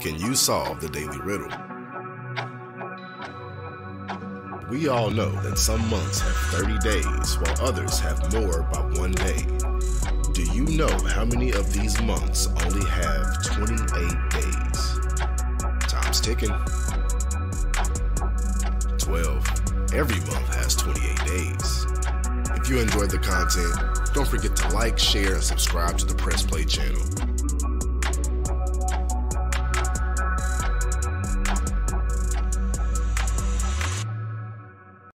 Can you solve the daily riddle? We all know that some months have 30 days while others have more by one day. Do you know how many of these months only have 28 days? Time's ticking. 12. Every month has 28 days. If you enjoyed the content, don't forget to like, share, and subscribe to the Press Play channel.